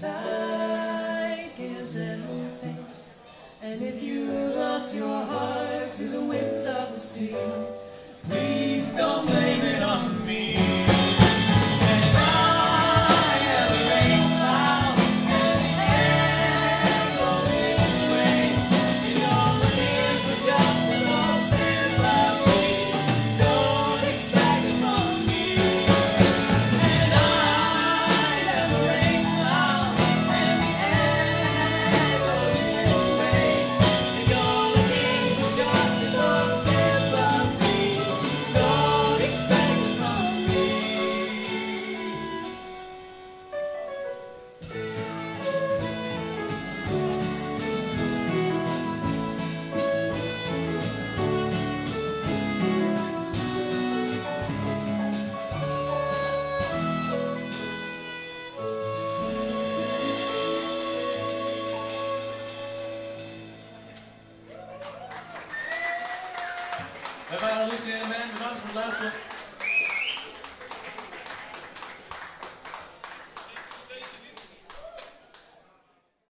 tide gives and takes. And if you lost your heart to the winds of the sea, please don't. Everybody loosen in, man. Remember from last one.